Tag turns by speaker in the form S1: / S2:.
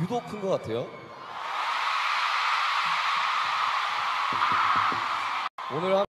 S1: 유독 큰 것 같아요. 오늘 한